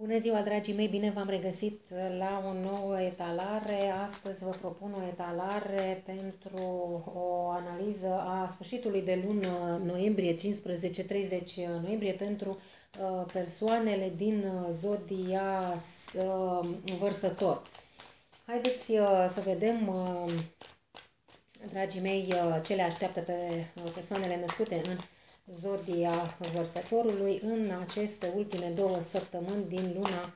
Bună ziua, dragii mei! Bine v-am regăsit la o nouă etalare. Astăzi vă propun o etalare pentru o analiză a sfârșitului de lună noiembrie, 15-30 noiembrie, pentru uh, persoanele din zodia uh, vărsător. Haideți uh, să vedem, dragii mei, ce le așteaptă pe persoanele născute în zodia vărsătorului în aceste ultime două săptămâni din luna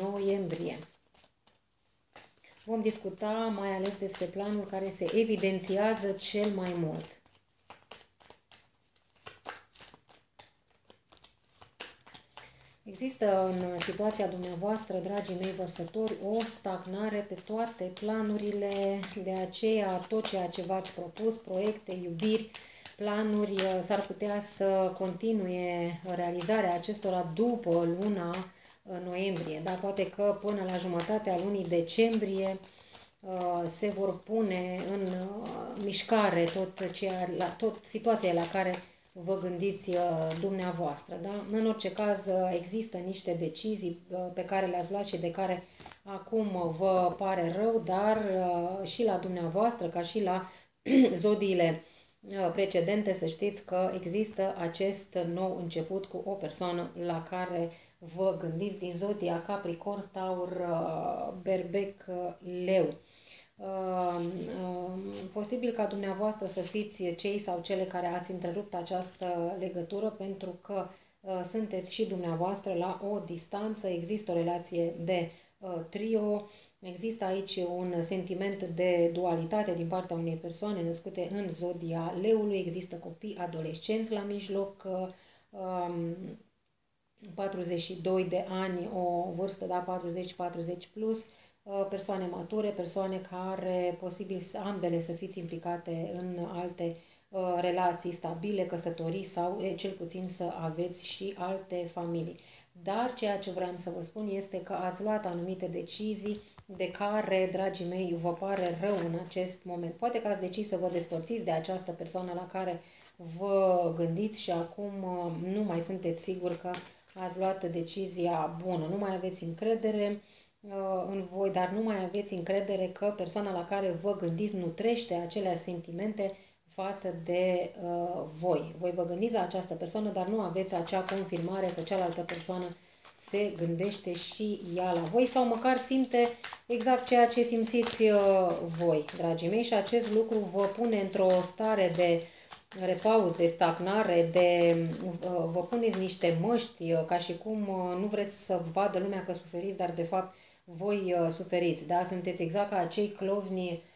noiembrie. Vom discuta mai ales despre planul care se evidențiază cel mai mult. Există în situația dumneavoastră, dragii mei vărsători, o stagnare pe toate planurile, de aceea tot ceea ce v-ați propus, proiecte, iubiri, planuri, uh, s-ar putea să continue realizarea acestora după luna uh, noiembrie. Da? Poate că până la jumătatea lunii decembrie uh, se vor pune în mișcare tot, ceea, la, tot situația la care vă gândiți dumneavoastră. Da? În orice caz, există niște decizii pe care le-ați luat și de care acum vă pare rău, dar și la dumneavoastră, ca și la zodiile Uh, precedente să știți că există acest nou început cu o persoană la care vă gândiți din zodia Capricorn, Taur, uh, Berbec, uh, Leu. Posibil ca dumneavoastră să fiți cei sau cele care ați întrerupt această legătură pentru că sunteți și dumneavoastră la o distanță, există o relație de trio, Există aici un sentiment de dualitate din partea unei persoane născute în zodia leului, există copii adolescenți la mijloc, 42 um, de ani, o vârstă, da, 40-40 plus, uh, persoane mature, persoane care posibil ambele să fiți implicate în alte uh, relații stabile, căsătorii sau cel puțin să aveți și alte familii. Dar ceea ce vreau să vă spun este că ați luat anumite decizii de care, dragii mei, vă pare rău în acest moment. Poate că ați decis să vă despărțiți de această persoană la care vă gândiți și acum uh, nu mai sunteți siguri că ați luat decizia bună. Nu mai aveți încredere uh, în voi, dar nu mai aveți încredere că persoana la care vă gândiți nutrește aceleași sentimente față de uh, voi. Voi vă gândiți la această persoană, dar nu aveți acea confirmare că cealaltă persoană se gândește și ea la voi sau măcar simte exact ceea ce simțiți uh, voi, dragii mei, și acest lucru vă pune într-o stare de repaus, de stagnare, de uh, vă puneți niște măști, uh, ca și cum uh, nu vreți să vadă lumea că suferiți, dar de fapt voi uh, suferiți, da? Sunteți exact ca acei clovni Um,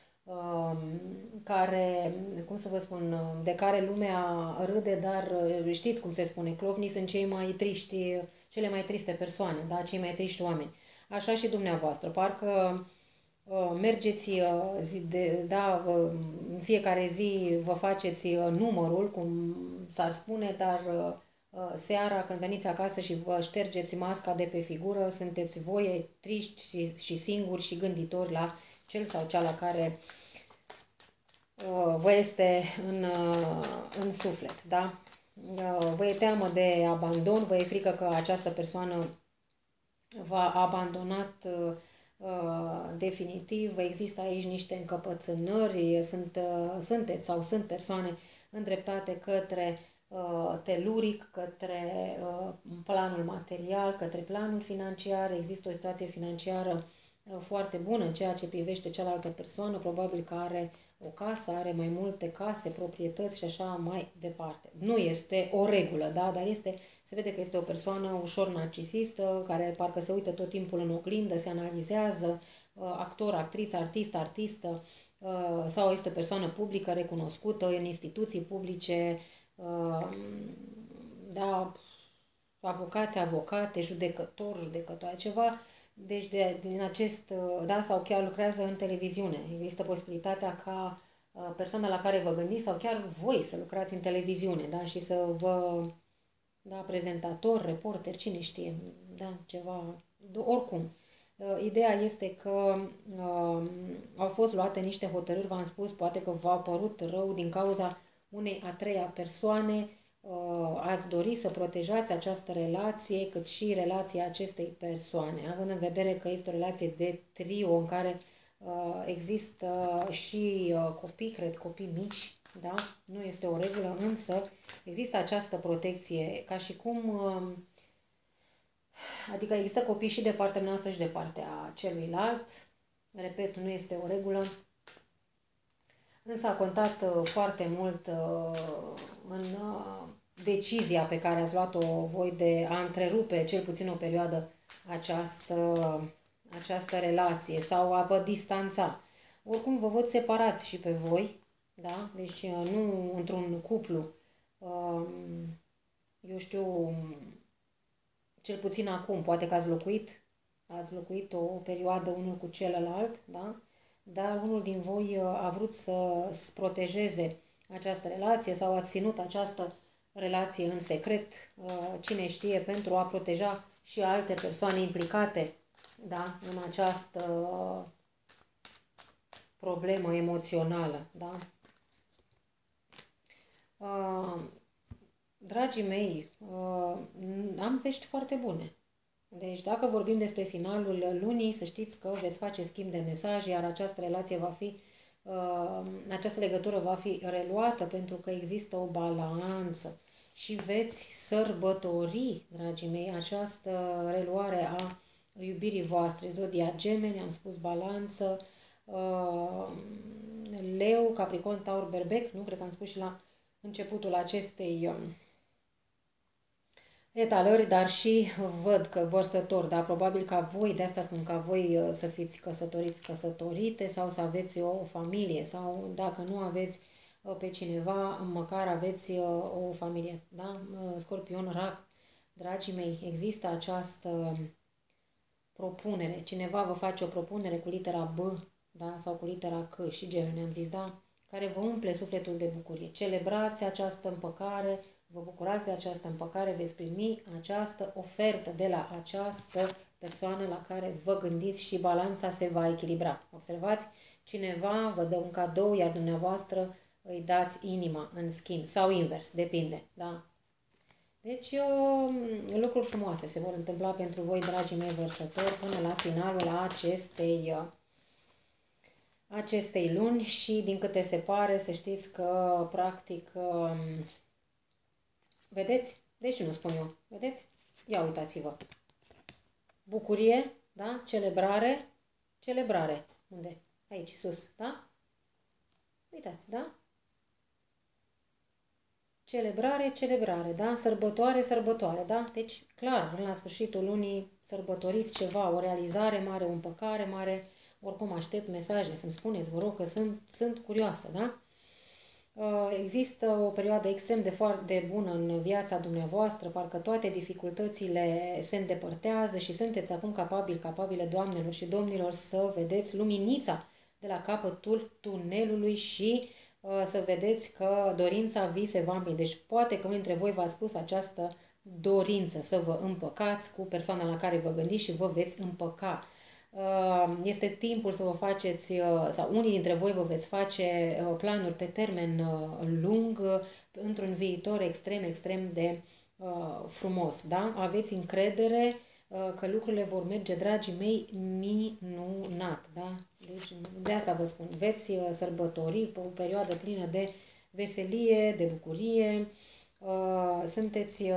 care, cum să vă spun, de care lumea râde, dar uh, știți cum se spune, clovnii sunt cei mai triști, cele mai triste persoane, da? cei mai triști oameni. Așa și dumneavoastră, parcă uh, mergeți uh, zi de, da, în fiecare zi vă faceți numărul, cum s-ar spune, dar seara când veniți acasă și vă ștergeți masca de pe figură, sunteți voi triști și, și singuri și gânditori la cel sau cea la care uh, vă este în, uh, în suflet, da? Uh, vă e teamă de abandon, vă e frică că această persoană v-a abandonat definitiv, există aici niște încăpățânări, sunt, sunteți sau sunt persoane îndreptate către teluric, către planul material, către planul financiar, există o situație financiară foarte bună în ceea ce privește cealaltă persoană, probabil că are o casă, are mai multe case, proprietăți și așa mai departe. Nu este o regulă, da? dar este, se vede că este o persoană ușor narcisistă, care parcă se uită tot timpul în oglindă, se analizează, uh, actor, actriță, artist, artistă, uh, sau este o persoană publică recunoscută în instituții publice, uh, da, avocați, avocate, judecători, judecătoare, ceva deci de, din acest, uh, da, sau chiar lucrează în televiziune. Există posibilitatea ca uh, persoana la care vă gândiți sau chiar voi să lucrați în televiziune, da, și să vă, da, prezentator, reporter, cine știe, da, ceva, oricum. Uh, ideea este că uh, au fost luate niște hotărâri, v-am spus, poate că v-a părut rău din cauza unei a treia persoane uh, ați dori să protejați această relație, cât și relația acestei persoane, având în vedere că este o relație de trio în care uh, există și uh, copii, cred, copii mici, da? Nu este o regulă, însă există această protecție, ca și cum, um, adică există copii și de partea noastră și de partea celuilalt. Repet, nu este o regulă, însă a contat uh, foarte mult uh, în uh, decizia pe care ați luat-o voi de a întrerupe cel puțin o perioadă această, această relație sau a vă distanța. Oricum vă văd separați și pe voi, da? Deci nu într-un cuplu, um, eu știu, cel puțin acum, poate că ați locuit, ați locuit o perioadă unul cu celălalt, da? Dar unul din voi uh, a vrut să protejeze această relație sau a ținut această relație în secret, uh, cine știe, pentru a proteja și alte persoane implicate da, în această problemă emoțională. Da? Uh, dragii mei, am vești foarte bune. Deci dacă vorbim despre finalul lunii, să știți că veți face schimb de mesaje, iar această relație va fi, uh, această legătură va fi reluată pentru că există o balanță și veți sărbători, dragii mei, această reluare a iubirii voastre. Zodia Gemeni, am spus balanță, uh, Leu, Capricorn, Taur, Berbec, nu? Cred că am spus și la începutul acestei um, etalări, dar și văd că vărsător, dar probabil ca voi, de asta spun ca voi uh, să fiți căsătoriți, căsătorite sau să aveți o familie sau dacă nu aveți uh, pe cineva, măcar aveți uh, o familie, da? Scorpion, rac, dragii mei, există această propunere, cineva vă face o propunere cu litera B, da? Sau cu litera C și gemene, am zis, da? Care vă umple sufletul de bucurie. Celebrați această împăcare, vă bucurați de această împăcare, veți primi această ofertă de la această persoană la care vă gândiți și balanța se va echilibra. Observați, cineva vă dă un cadou, iar dumneavoastră îi dați inima în schimb sau invers, depinde, da? Deci, uh, lucruri frumoase se vor întâmpla pentru voi, dragii mei vărsători, până la finalul acestei, uh, acestei luni și, din câte se pare, să știți că, practic, uh, Vedeți? Deci nu spun eu. Vedeți? Ia uitați-vă. Bucurie, da? Celebrare, celebrare. Unde? Aici, sus, da? Uitați, da? Celebrare, celebrare, da? Sărbătoare, sărbătoare, da? Deci, clar, la sfârșitul lunii sărbătoriți ceva, o realizare mare, o împăcare mare, oricum aștept mesaje, să-mi spuneți, vă rog că sunt, sunt curioasă, da? Uh, există o perioadă extrem de foarte bună în viața dumneavoastră, parcă toate dificultățile se îndepărtează și sunteți acum capabili, capabile doamnelor și domnilor să vedeți luminița de la capătul tunelului și uh, să vedeți că dorința vi se va împlini. Deci poate că dintre voi v-ați spus această dorință să vă împăcați cu persoana la care vă gândiți și vă veți împăca. Uh, este timpul să vă faceți, uh, sau unii dintre voi vă veți face uh, planuri pe termen lung într-un viitor extrem, extrem de frumos. Da? Aveți încredere că lucrurile vor merge, dragii mei, minunat. Da? Deci, de asta vă spun, veți sărbători pe o perioadă plină de veselie, de bucurie, sunteți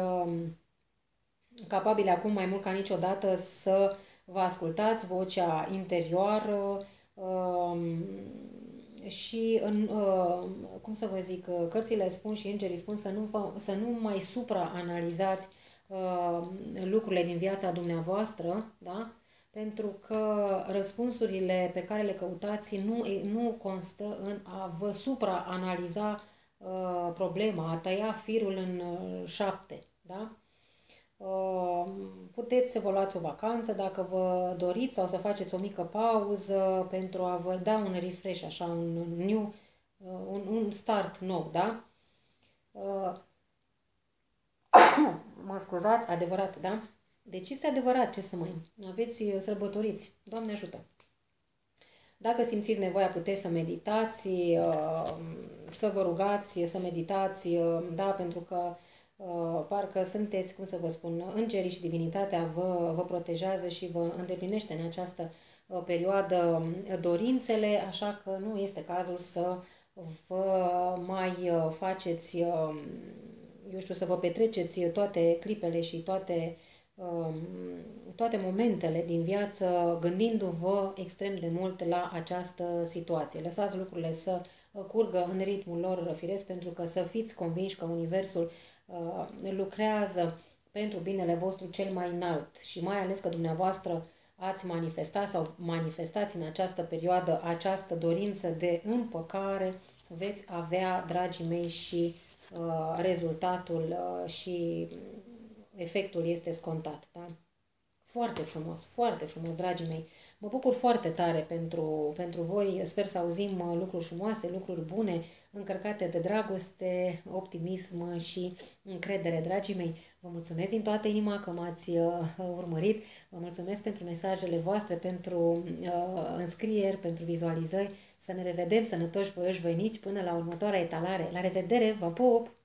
capabili acum mai mult ca niciodată să vă ascultați vocea interioară um, și, în, um, cum să vă zic, cărțile spun și îngerii spun să nu, vă, să nu mai supraanalizați um, lucrurile din viața dumneavoastră, da? pentru că răspunsurile pe care le căutați nu, nu constă în a vă supraanaliza uh, problema, a tăia firul în uh, șapte. Da? Uh, puteți să vă luați o vacanță dacă vă doriți sau să faceți o mică pauză pentru a vă da un refresh, așa, un new, uh, un, un start nou, da? Uh, mă scuzați, adevărat, da? Deci este adevărat, ce să mai aveți sărbătoriți. Doamne ajută! Dacă simțiți nevoia, puteți să meditați, să vă rugați, să meditați, da, pentru că Uh, parcă sunteți, cum să vă spun, îngeriși și divinitatea vă, vă protejează și vă îndeplinește în această uh, perioadă um, dorințele, așa că nu este cazul să vă mai uh, faceți, um, eu știu, să vă petreceți toate clipele și toate, um, toate momentele din viață gândindu-vă extrem de mult la această situație. Lăsați lucrurile să curgă în ritmul lor firesc pentru că să fiți convinși că Universul Uh, lucrează pentru binele vostru cel mai înalt și mai ales că dumneavoastră ați manifestat sau manifestați în această perioadă această dorință de împăcare, veți avea, dragii mei, și uh, rezultatul uh, și efectul este scontat. Da? Foarte frumos, foarte frumos, dragii mei. Mă bucur foarte tare pentru, pentru voi. Sper să auzim uh, lucruri frumoase, lucruri bune, încărcate de dragoste, optimism și încredere. Dragii mei, vă mulțumesc din toată inima că m-ați uh, urmărit. Vă mulțumesc pentru mesajele voastre, pentru uh, înscrieri, pentru vizualizări. Să ne revedem sănătoși, voioși, voinici, până la următoarea etalare. La revedere, vă pup!